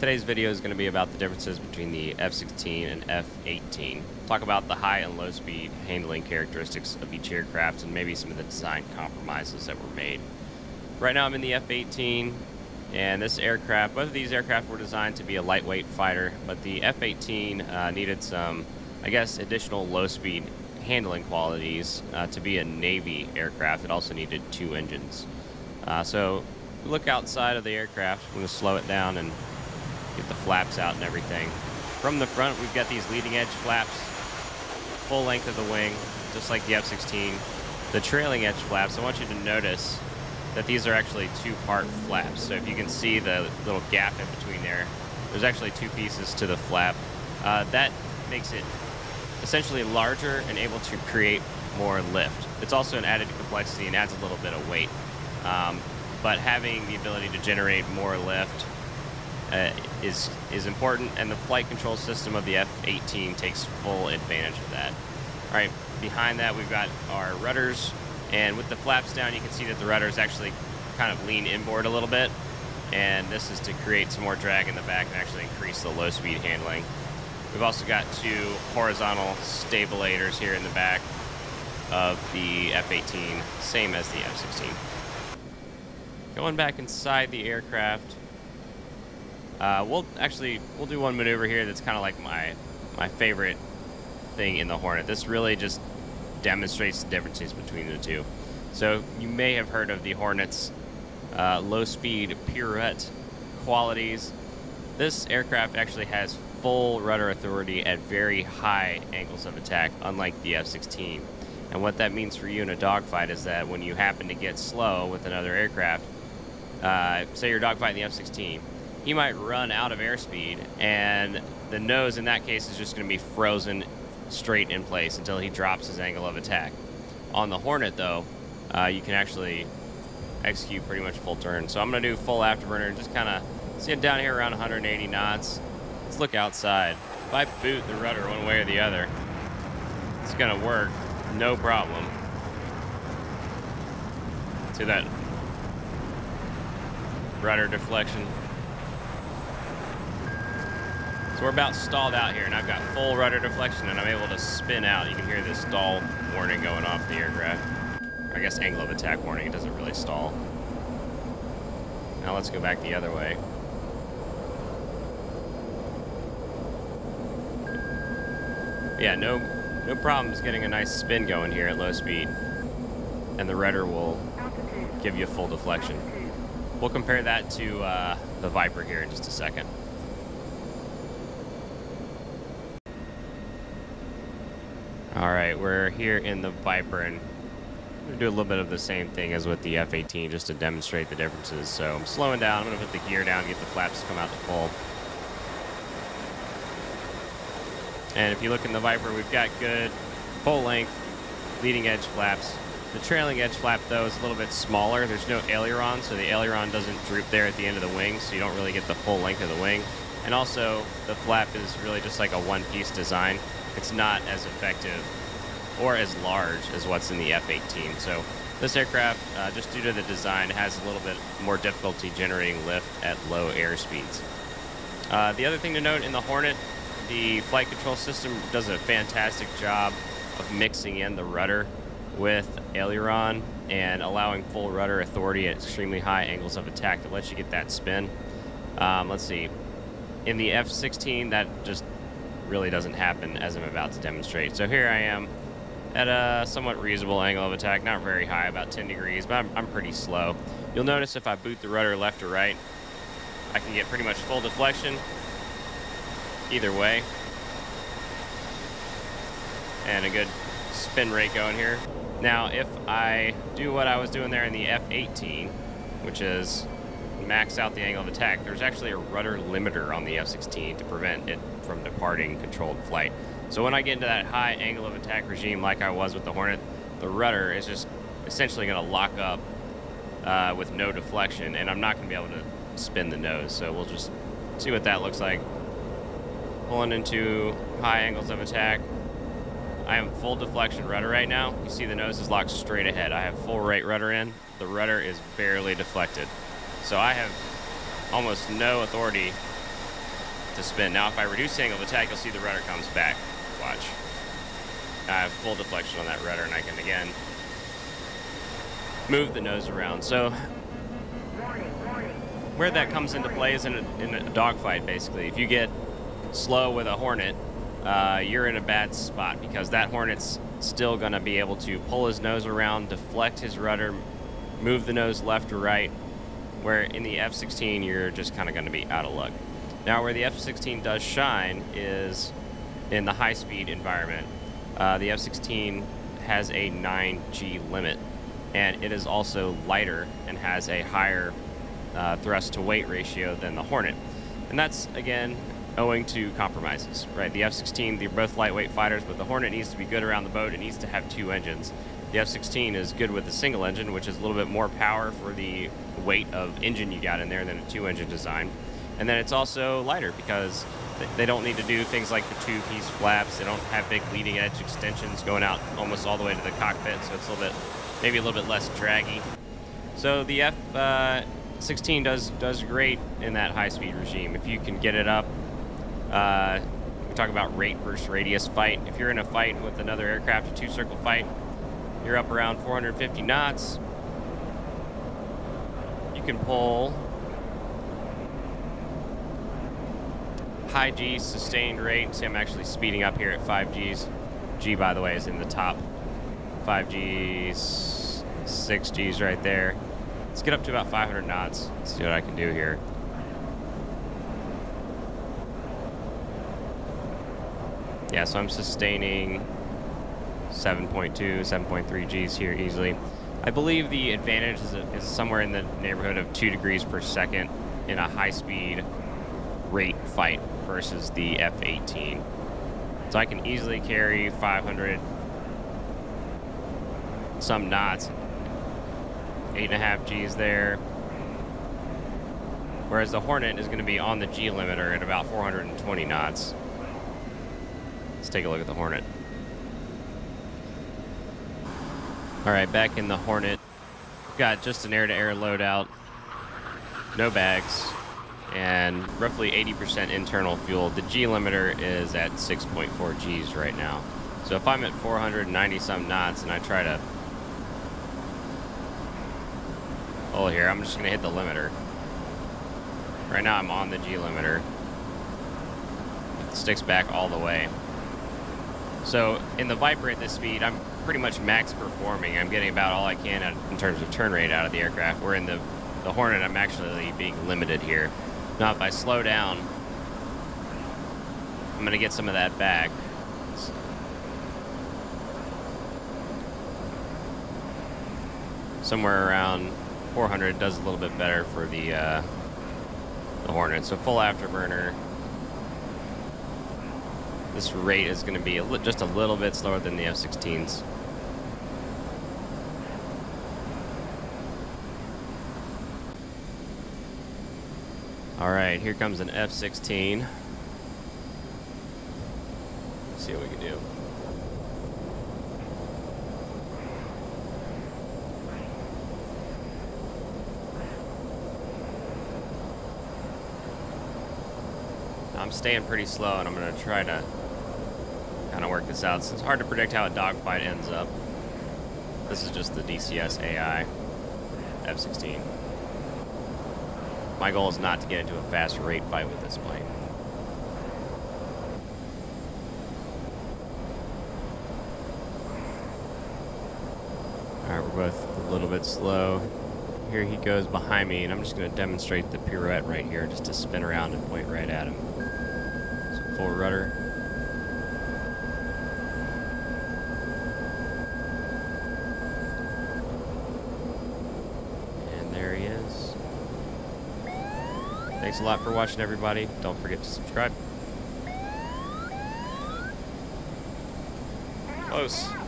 Today's video is going to be about the differences between the F-16 and F-18. Talk about the high and low speed handling characteristics of each aircraft and maybe some of the design compromises that were made. Right now I'm in the F-18 and this aircraft, both of these aircraft were designed to be a lightweight fighter, but the F-18 uh, needed some, I guess, additional low speed handling qualities uh, to be a Navy aircraft. It also needed two engines. Uh, so look outside of the aircraft. I'm going to slow it down and get the flaps out and everything. From the front, we've got these leading edge flaps, full length of the wing, just like the F-16. The trailing edge flaps, I want you to notice that these are actually two-part flaps. So if you can see the little gap in between there, there's actually two pieces to the flap. Uh, that makes it essentially larger and able to create more lift. It's also an added complexity and adds a little bit of weight. Um, but having the ability to generate more lift uh, is is important, and the flight control system of the F-18 takes full advantage of that. All right, behind that we've got our rudders, and with the flaps down, you can see that the rudders actually kind of lean inboard a little bit, and this is to create some more drag in the back and actually increase the low speed handling. We've also got two horizontal stabilators here in the back of the F-18, same as the F-16. Going back inside the aircraft, uh, we'll actually we'll do one maneuver here that's kind of like my my favorite thing in the Hornet. This really just demonstrates the differences between the two. So you may have heard of the Hornet's uh, low-speed pirouette qualities. This aircraft actually has full rudder authority at very high angles of attack, unlike the F-16. And what that means for you in a dogfight is that when you happen to get slow with another aircraft, uh, say you're dogfighting the F-16, he might run out of airspeed, and the nose in that case is just going to be frozen straight in place until he drops his angle of attack. On the Hornet, though, uh, you can actually execute pretty much full turn. So I'm going to do full afterburner and just kind of see it down here around 180 knots. Let's look outside. If I boot the rudder one way or the other, it's going to work, no problem. See that rudder deflection so we're about stalled out here, and I've got full rudder deflection, and I'm able to spin out. You can hear this stall warning going off the aircraft. I guess angle of attack warning, it doesn't really stall. Now let's go back the other way. Yeah, no, no problems getting a nice spin going here at low speed. And the rudder will give you a full deflection. We'll compare that to uh, the Viper here in just a second. All right, we're here in the Viper, and I'm gonna do a little bit of the same thing as with the F-18 just to demonstrate the differences. So I'm slowing down. I'm gonna put the gear down, get the flaps to come out to full. And if you look in the Viper, we've got good full length leading edge flaps. The trailing edge flap though is a little bit smaller. There's no aileron, so the aileron doesn't droop there at the end of the wing, so you don't really get the full length of the wing. And also, the flap is really just like a one-piece design it's not as effective or as large as what's in the F-18. So this aircraft, uh, just due to the design, has a little bit more difficulty generating lift at low air speeds. Uh, the other thing to note in the Hornet, the flight control system does a fantastic job of mixing in the rudder with aileron and allowing full rudder authority at extremely high angles of attack that lets you get that spin. Um, let's see. In the F-16, that just really doesn't happen as I'm about to demonstrate. So here I am at a somewhat reasonable angle of attack, not very high, about 10 degrees, but I'm, I'm pretty slow. You'll notice if I boot the rudder left or right, I can get pretty much full deflection either way. And a good spin rate going here. Now, if I do what I was doing there in the F-18, which is max out the angle of attack, there's actually a rudder limiter on the F-16 to prevent it from departing controlled flight. So when I get into that high angle of attack regime like I was with the Hornet, the rudder is just essentially going to lock up uh, with no deflection, and I'm not going to be able to spin the nose. So we'll just see what that looks like. Pulling into high angles of attack. I am full deflection rudder right now. You see the nose is locked straight ahead. I have full right rudder in. The rudder is barely deflected. So I have almost no authority to spin. Now, if I reduce angle of attack, you'll see the rudder comes back. Watch. I have full deflection on that rudder, and I can, again, move the nose around. So where that comes into play is in a, in a dogfight, basically. If you get slow with a Hornet, uh, you're in a bad spot because that Hornet's still going to be able to pull his nose around, deflect his rudder, move the nose left or right, where in the F-16 you're just kind of going to be out of luck. Now where the F-16 does shine is in the high-speed environment. Uh, the F-16 has a 9G limit, and it is also lighter and has a higher uh, thrust to weight ratio than the Hornet. And that's, again, owing to compromises, right? The F-16, they're both lightweight fighters, but the Hornet needs to be good around the boat. It needs to have two engines. The F-16 is good with a single engine, which is a little bit more power for the weight of engine you got in there than a two-engine design. And then it's also lighter because they don't need to do things like the two-piece flaps. They don't have big leading edge extensions going out almost all the way to the cockpit, so it's a little bit, maybe a little bit less draggy. So the F, uh, 16 does does great in that high speed regime. If you can get it up, uh, we talk about rate versus radius fight. If you're in a fight with another aircraft, a two circle fight, you're up around 450 knots. You can pull high G sustained rate. See, I'm actually speeding up here at 5 Gs. G, by the way, is in the top. 5 Gs, 6 Gs right there. Let's get up to about 500 knots. See what I can do here. Yeah, so I'm sustaining 7.2, 7.3 Gs here easily. I believe the advantage is, is somewhere in the neighborhood of 2 degrees per second in a high-speed rate fight versus the F-18. So I can easily carry 500 some knots eight and a half G's there. Whereas the Hornet is going to be on the G limiter at about 420 knots. Let's take a look at the Hornet. All right, back in the Hornet. Got just an air-to-air -air loadout, no bags, and roughly 80% internal fuel. The G limiter is at 6.4 Gs right now. So if I'm at 490 some knots and I try to Oh, here. I'm just to hit the limiter. Right now I'm on the G limiter. It sticks back all the way. So in the Viper at this speed, I'm pretty much max performing. I'm getting about all I can in terms of turn rate out of the aircraft. Where in the, the Hornet, I'm actually being limited here. Now if I slow down, I'm going to get some of that back. Somewhere around 400 does a little bit better for the, uh, the Hornet. So full afterburner. This rate is going to be a just a little bit slower than the F-16s. All right, here comes an F-16. See what we can do. I'm staying pretty slow, and I'm going to try to kind of work this out. So it's hard to predict how a dogfight ends up. This is just the DCS AI F-16. My goal is not to get into a fast rate fight with this plane. Alright, we're both a little bit slow. Here he goes behind me, and I'm just going to demonstrate the pirouette right here, just to spin around and point right at him So full rudder. And there he is. Thanks a lot for watching, everybody. Don't forget to subscribe. Close.